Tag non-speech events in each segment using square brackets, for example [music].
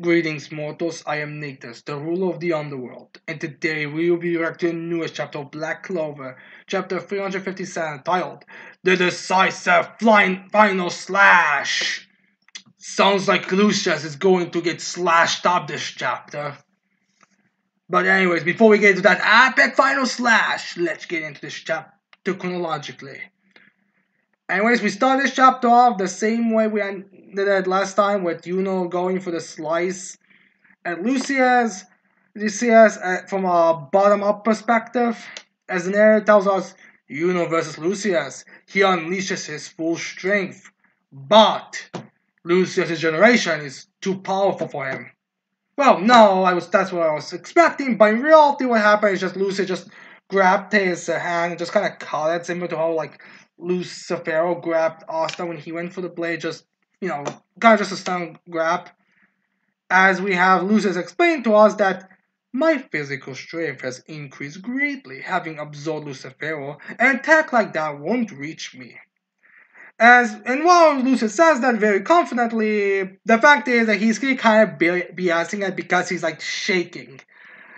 Greetings, mortals. I am Nactus, the ruler of the underworld, and today we will be reacting to the newest chapter of Black Clover, chapter 357, titled The Decisive Flying Final Slash. Sounds like Lucius is going to get slashed up this chapter. But, anyways, before we get into that epic final slash, let's get into this chapter chronologically. Anyways, we start this chapter off the same way we did it last time with Yuno going for the slice. And Lucius, Lucius uh, from a bottom-up perspective, as the narrator tells us, Yuno versus Lucius, he unleashes his full strength. But Lucius' generation is too powerful for him. Well, no, I was that's what I was expecting, but in reality what happened is just Lucius just grabbed his hand and just kind of cut it, similar to how like Lucifero grabbed Asta when he went for the blade, just, you know, kind of just a stun grab. As we have Lucius explained to us that my physical strength has increased greatly, having absorbed Lucifero, and attack like that won't reach me. As and while Lucius says that very confidently, the fact is that he's kind of BSing it because he's like shaking,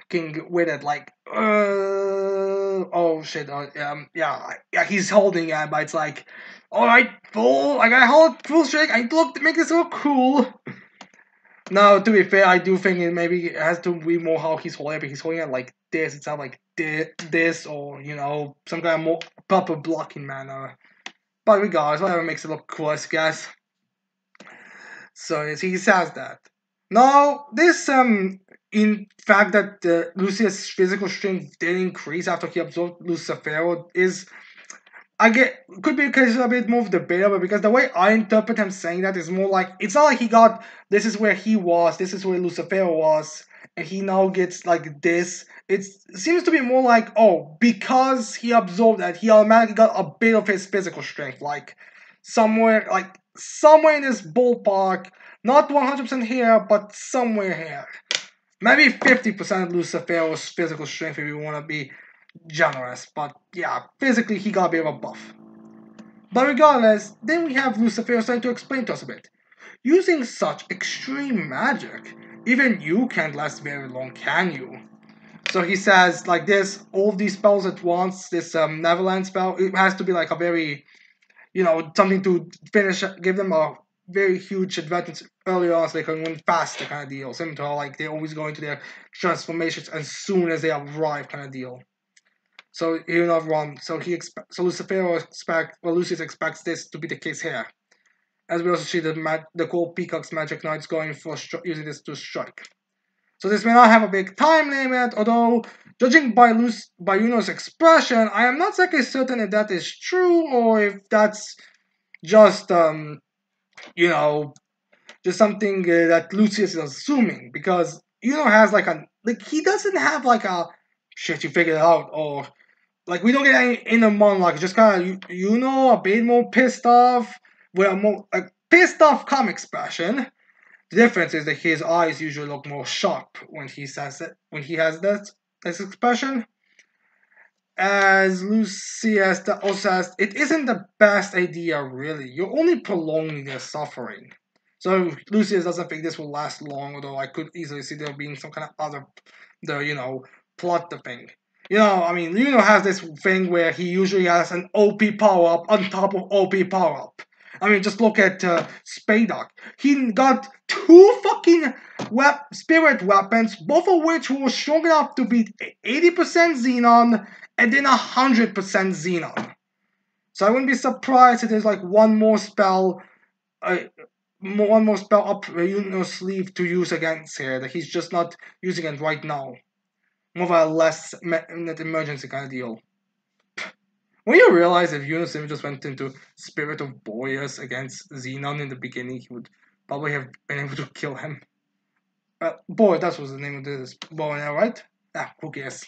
king with it, like, uh, oh shit, uh, um, yeah, yeah, he's holding it, but it's like, alright, full, I gotta hold full strength, I look to make this look cool. Now, to be fair, I do think it maybe has to be more how he's holding it, but he's holding it like this, it's not like this, or, you know, some kind of more proper blocking manner. But regardless, whatever makes it look cool, I guess. So he says that. Now, this um in fact that uh, Lucius' physical strength did increase after he absorbed Lucifero is I get could be a because a bit more debatable because the way I interpret him saying that is more like it's not like he got this is where he was, this is where Lucifero was, and he now gets like this. it seems to be more like oh because he absorbed that he automatically got a bit of his physical strength like somewhere like somewhere in this ballpark, not one hundred percent here, but somewhere here. Maybe 50% of Lucifero's physical strength if you want to be generous. But yeah, physically he got a bit of a buff. But regardless, then we have Lucifer starting to explain to us a bit. Using such extreme magic, even you can't last very long, can you? So he says like this, all these spells at once, this um, Neverland spell, it has to be like a very, you know, something to finish, give them a very huge advantage early on so they can win faster kind of deal. Similar to like they always go into their transformations as soon as they arrive kind of deal. So will not run. So he expect so Lucifer expect well Lucius expects this to be the case here. As we also see the ma- the Coral Peacock's Magic Knights going for using this to strike. So this may not have a big time limit, although judging by Luc- by Yuno's expression, I am not exactly certain if that is true or if that's just um you know, just something uh, that Lucius is assuming because Yuno has like a like he doesn't have like a shit you figure it out or like we don't get any inner monologue. Just kind of you know a bit more pissed off with a more a pissed off comic expression. The difference is that his eyes usually look more sharp when he says it when he has that this expression as Lucius also says, it isn't the best idea, really. You're only prolonging their suffering. So Lucius doesn't think this will last long, although I could easily see there being some kind of other, the you know, plot the thing. You know, I mean, Yuno has this thing where he usually has an OP power up on top of OP power up. I mean, just look at uh. He got two fucking wep- spirit weapons, both of which were strong enough to beat 80% Zenon and then 100% Zenon. So I wouldn't be surprised if there's like one more spell, uh, one more spell up Yuno's sleeve to use against here that he's just not using it right now. More a less emergency kind of deal. When you realize if Yuno just went into Spirit of Boreas against Zenon in the beginning, he would probably have been able to kill him. Uh, boy, that was the name of this bow arrow, right? Ah, who cares?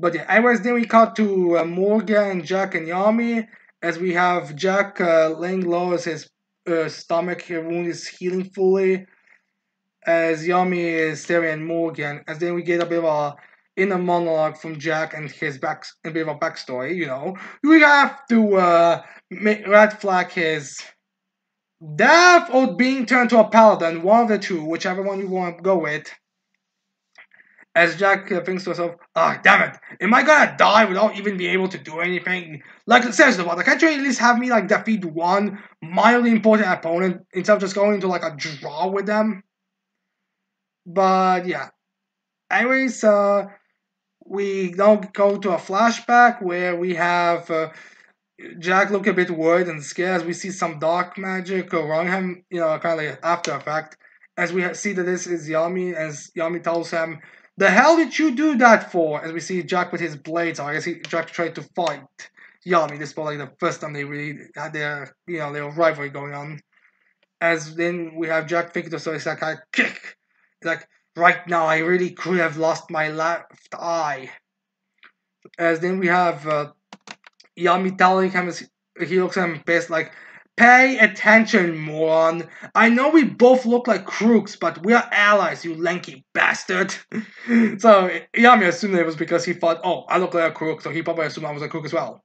But yeah, anyways, then we cut to uh, Morgen, Jack, and Yami as we have Jack uh, laying low as his uh, stomach wound is healing fully. As Yami is staring at Morgen, as then we get a bit of a inner monologue from Jack and his back, a bit of a backstory. You know, we have to uh, make, red flag his death or being turned to a paladin, one of the two, whichever one you want to go with. As Jack uh, thinks to himself, ah, oh, damn it, am I gonna die without even being able to do anything? Like, seriously, what, can't you at least have me, like, defeat one mildly important opponent instead of just going into, like, a draw with them? But, yeah. Anyways, uh, we now go to a flashback where we have uh, Jack look a bit worried and scared as we see some dark magic around him, you know, kind of like after effect. As we see that this is Yami, as Yami tells him, The hell did you do that for? As we see Jack with his blades, I guess he, Jack tried to fight Yami. This was like the first time they really had their, you know, their rivalry going on. As then we have Jack thinking to himself, like, I kick. Like, right now, I really could have lost my left eye. As then we have uh, Yami telling him, he looks at him pissed, like, Pay attention, moron. I know we both look like crooks, but we are allies, you lanky bastard. [laughs] so Yami assumed it was because he thought, oh, I look like a crook, so he probably assumed I was a crook as well.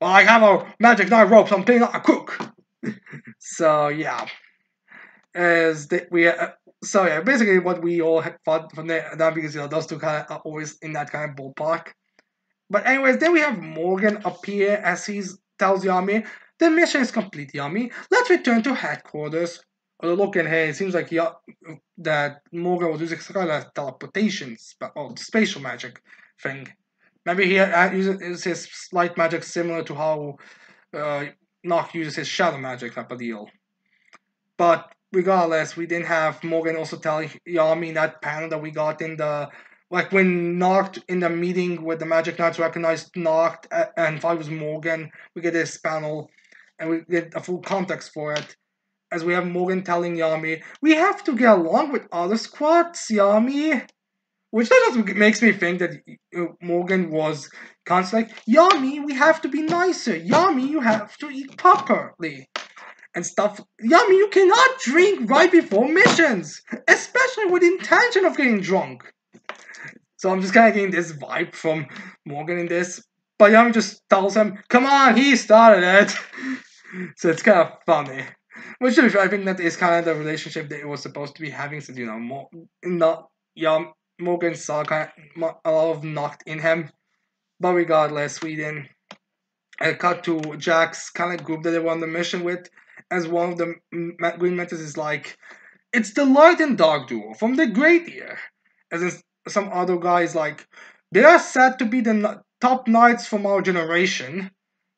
Well, I have a magic knife rope, so I'm clearly not a crook. [laughs] so yeah, as the, we, uh, so yeah, basically what we all thought from there, that because you know those two kind of are always in that kind of ballpark. But anyways, then we have Morgen appear as he tells Yami, the mission is complete, Yami. Let's return to headquarters. Although looking here, it seems like yeah, that Morgen was using some kind of teleportation, or spatial magic thing. Maybe he uh, uses his light magic similar to how uh, uses his shadow magic type of deal. But regardless, we didn't have Morgen also telling Yami that panel that we got in the like when Nacht in the meeting with the Magic Knights recognized Nacht and thought it was Morgen, we get this panel and we get a full context for it. As we have Morgen telling Yami, we have to get along with other squads, Yami. Which just makes me think that uh, Morgen was constantly like, Yami, we have to be nicer. Yami, you have to eat properly. And stuff. Yami, you cannot drink right before missions, especially with intention of getting drunk. So I'm just kind of getting this vibe from Morgen in this. But Yami just tells him, come on, he started it. [laughs] so it's kind of funny. Which I think that is kind of the relationship that it was supposed to be having since, you know, more, not, yeah, Morgen saw kind of a lot of Nacht in him. But regardless, we then uh, cut to Jack's kind of group that they were on the mission with, as one of the Green Mantis is like, it's the light and dark duo from the Great Year. As in some other guys like, they are said to be the top knights from our generation.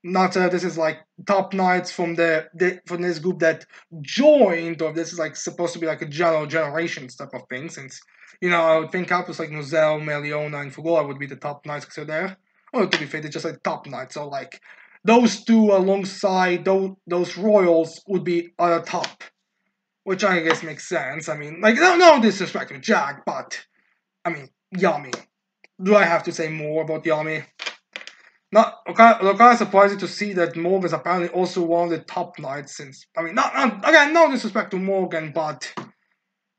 Not uh, this is like top knights from the, the from this group that joined, or this is like supposed to be like a general generations type of thing. Since you know, I would think Campus like Nozel, Mereoleona, and Fuegoleon would be the top knights because they're there. Or to be fair, they're just like top knights. So like those two alongside those those royals would be at the top, which I guess makes sense. I mean, like no, no disrespect to Jack, but I mean Yami do I have to say more about Yami? Not kind of, surprising to see that Morgen is apparently also one of the top knights since I mean not, not again no disrespect to Morgen but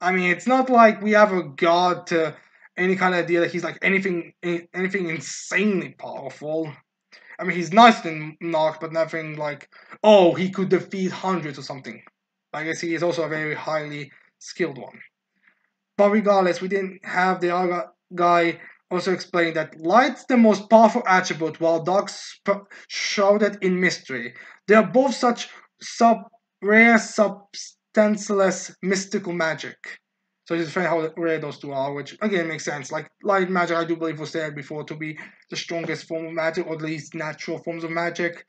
I mean it's not like we ever got uh, any kind of idea that he's like anything anything insanely powerful. I mean he's nice than Nacht but nothing like oh he could defeat hundreds or something. I guess he is also a very highly skilled one. But regardless, we didn't have the other guy also explained that light's the most powerful attribute, while dark's shrouded in mystery. They are both such sub rare, substanceless, mystical magic. So it's funny how rare those two are, which again makes sense. Like light magic, I do believe was said before to be the strongest form of magic, or at least natural forms of magic.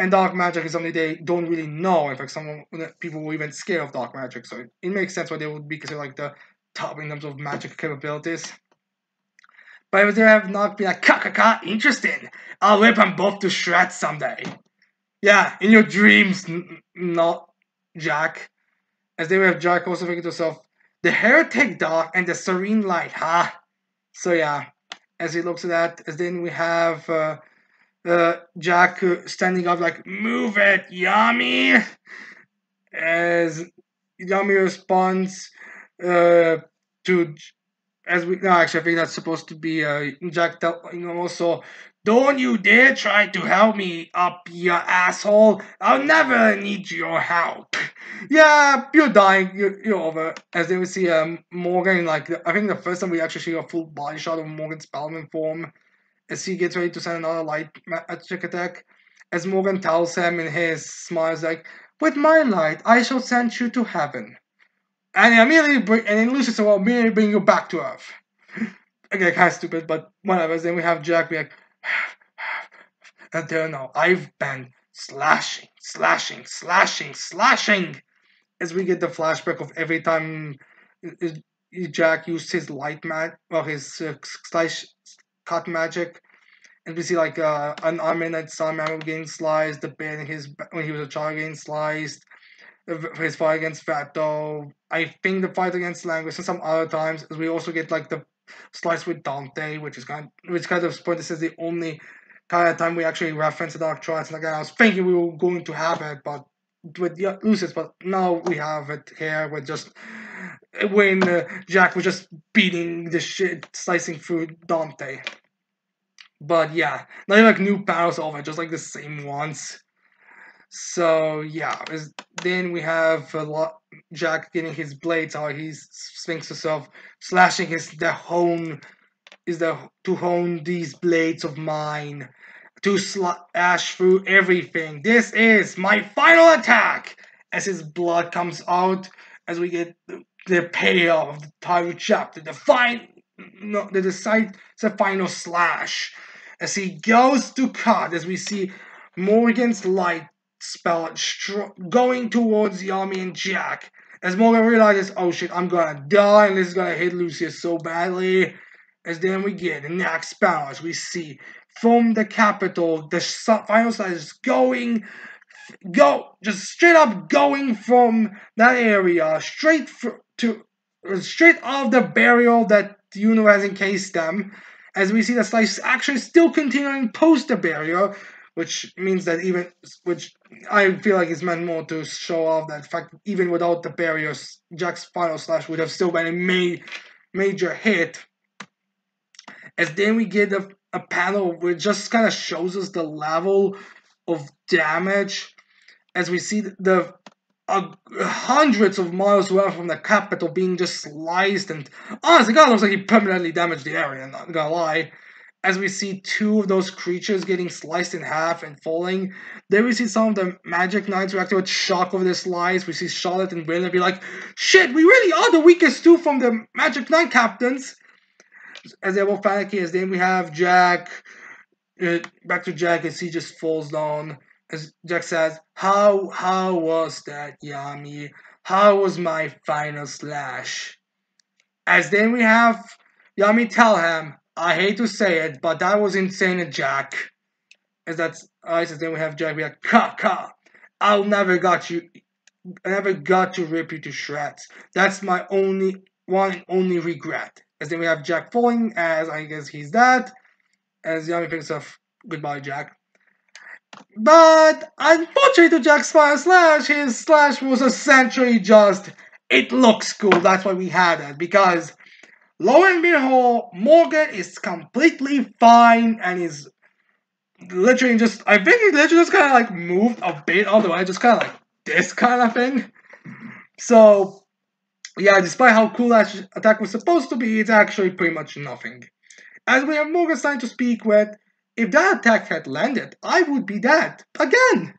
And dark magic is something they don't really know. In fact, some people were even scared of dark magic, so it makes sense why they would be considered like the top in terms of magic capabilities. But if they have not been like, ka interesting. I'll rip them both to shreds someday. Yeah, in your dreams, not Jack. As they have Jack also thinking to himself, the heretic dark and the serene light, huh? So yeah, as he looks at that, as then we have uh, uh, Jack uh, standing up like, move it, Yami! As Yami responds uh, to as we no, actually I think that's supposed to be uh, Jack you know also Don't you dare try to help me up, you asshole. I'll never need your help. [laughs] Yeah, you're dying. You're, you're over. As then we see um, Morgen, like, I think the first time we actually see a full body shot of Morgen Spellman form as he gets ready to send another light magic attack. As Morgan tells him in his smiles, like, with my light, I shall send you to heaven. And immediately bring, and then Lucius will immediately bring you back to Earth. Again, kind of stupid, but whatever. Then we have Jack be like, [sighs] Eternal, I've been slashing, slashing, slashing, slashing. As we get the flashback of every time Jack used his light mag, or his uh, slash cut magic, and we see like uh, an unminute sun man getting sliced, the bit his when he was a child getting sliced, his fight against Vato. I think the fight against Language and some other times, we also get like the slice with Dante, which is kind of, which kind of point this is the only kind of time we actually reference the Dark Triad. And again, I was thinking we were going to have it, but with yeah, Lucius, but now we have it here with just when uh, Jack was just beating the shit, slicing through Dante. But yeah, not even like new of it, just like the same ones. So yeah, then we have lot Jack getting his blades out. He swings himself, slashing his the hone is the to hone these blades of mine to slash through everything. This is my final attack! As his blood comes out, as we get the, the payoff of the title chapter, the fine, no, the decide the final slash. As he goes to cut, as we see Morgen's light spell it going towards Yami and Jack. As Morgen realizes, oh shit, I'm gonna die, and this is gonna hit Lucius so badly. As then we get the next battle, as we see from the capital. The final side is going, go, just straight up going from that area straight to uh, straight out of the burial that Yuno has encased them. As we see the slice actually still continuing post the burial, which means that even which I feel like is meant more to show off that fact even without the barriers, Jack's final slash would have still been a ma- major hit. As then we get the a panel which just kind of shows us the level of damage as we see the uh, hundreds of miles away from the capital being just sliced and honestly God looks like he permanently damaged the area, not gonna lie. As we see two of those creatures getting sliced in half and falling, then we see some of the Magic Knights react with shock over the slice. We see Charlotte and Brandon be like, shit, we really are the weakest two from the Magic Knight captains. As they both panicky as then we have Jack uh, back to Jack as he just falls down. As Jack says how how was that Yami? How was my final slash? As then we have Yami tell him I hate to say it but that was insane Jack as that's as then we have Jack be like ka ka I'll never got you I never got to rip you to shreds that's my only one only regret as then we have Jack falling, as I guess he's dead. As Yami thinks of goodbye, Jack. But unfortunately to Jack's fire slash, his slash was essentially just it looks cool. That's why we had it because lo and behold, Morgen is completely fine and is literally just I think he literally just kind of like moved a bit of the way, just kind of like this kind of thing. So yeah, despite how cool that attack was supposed to be, it's actually pretty much nothing. As we have Morgenstein to speak with, if that attack had landed, I would be dead. Again!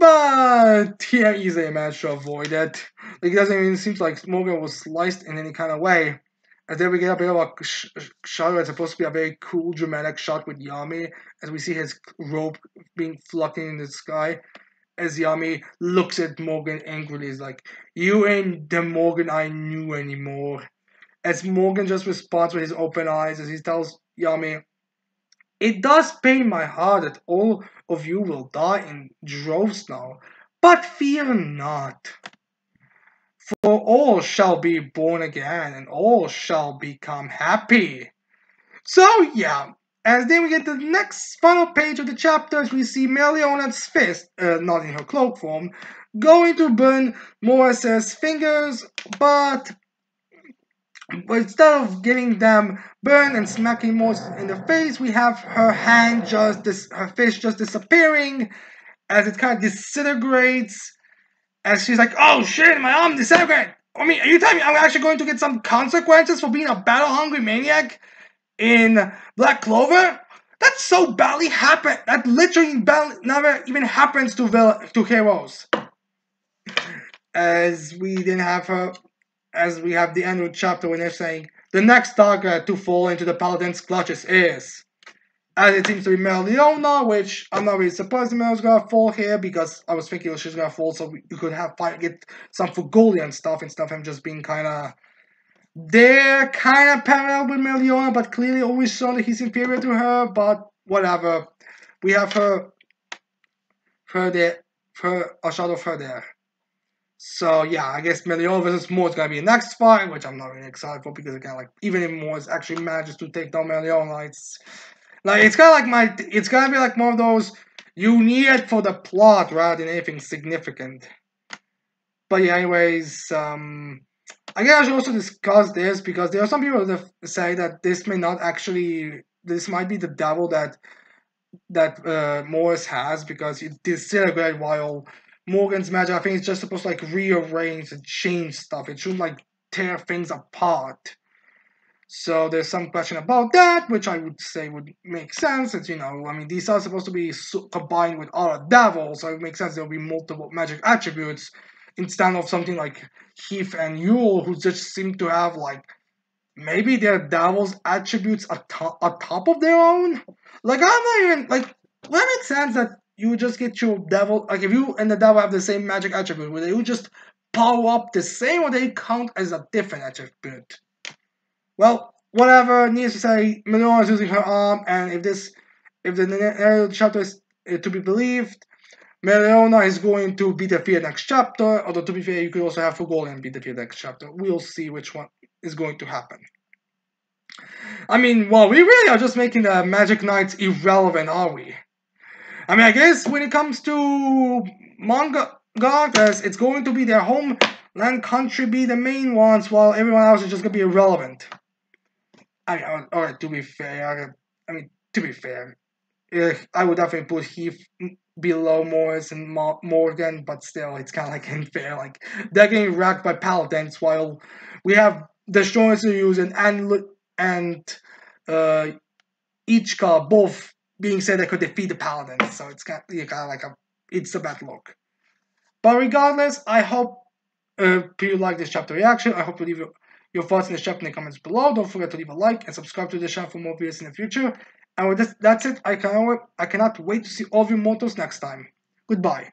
But here easily managed to avoid it. Like, it doesn't even seem like Morgen was sliced in any kind of way. And then we get a bit of a sh shot that's supposed to be a very cool, dramatic shot with Yami, as we see his rope being flucking in the sky as Yami looks at Morgen angrily, is like, You ain't the Morgen I knew anymore. As Morgen just responds with his open eyes as he tells Yami, It does pain my heart that all of you will die in droves now, but fear not. For all shall be born again, and all shall become happy. So, yeah, as then we get to the next final page of the chapters, we see Mereoleona's fist, uh, not in her cloak form, going to burn Moris's fingers, but instead of getting them burned and smacking most in the face, we have her hand just her fist just disappearing as it kind of disintegrates. As she's like, "Oh shit, my arm disintegrated." I mean, are you telling me I'm actually going to get some consequences for being a battle-hungry maniac in Black Clover? That's so badly happened. That literally never even happens to to heroes. As we didn't have her as we have the end of the chapter when they're saying the next target uh, to fall into the paladin's clutches is as it seems to be Mereoleona, which I'm not really surprised Mel's gonna fall here because I was thinking she's gonna fall so you could have fight get some Fuegoleon stuff instead of him just being kinda they're kinda parallel with Mereoleona, but clearly always shown that he's inferior to her, but whatever. We have her her there her a shot of her there. So yeah, I guess Mereoleona versus Moore is gonna be the next fight, which I'm not really excited for because again, like even if Moore actually manages to take down Mereoleona, it's like it's kind of like my, it's gonna be like one of those you need it for the plot rather than anything significant. But yeah, anyways, um, I guess I should also discuss this because there are some people that say that this may not actually, this might be the devil that that uh, Moris has because it disintegrated while Morgen's magic, I think it's just supposed to like rearrange and change stuff. It shouldn't like tear things apart. So there's some question about that, which I would say would make sense. As you know, I mean, these are supposed to be combined with other devils, so it makes sense there'll be multiple magic attributes instead of something like Heath and Yule, who just seem to have like maybe their devil's attributes atop, atop of their own. Like I'm not even like that makes sense that you just get your devil like if you and the devil have the same magic attribute, where they would just power up the same or they count as a different attribute. Well, whatever. Needless to say, Mereoleona is using her arm, and if this, if the narrative chapter is uh, to be believed, Mereoleona is going to be defeated next chapter. Although to be fair, you could also have Fuegoleon be defeated next chapter. We'll see which one is going to happen. I mean, well, we really are just making the Magic Knights irrelevant, are we? I mean, I guess when it comes to manga, because it's going to be their homeland country be the main ones, while everyone else is just gonna be irrelevant. I mean, alright, to be fair, I mean, to be fair, I would definitely put Heath below Moris and Morgen, but still, it's kind of like [laughs] unfair. Like, they're getting wrecked by Paladins while we have the strongest use and and, uh, Ichika both being said they could defeat the Paladins, so it's kind of, kind of like a it's a bad look. But regardless, I hope uh, people like this chapter reaction. I hope you leave your your thoughts in the chat in the comments below. Don't forget to leave a like and subscribe to the channel for more videos in the future. And with this, that's it. I cannot, I cannot wait to see all of your mortals next time. Goodbye.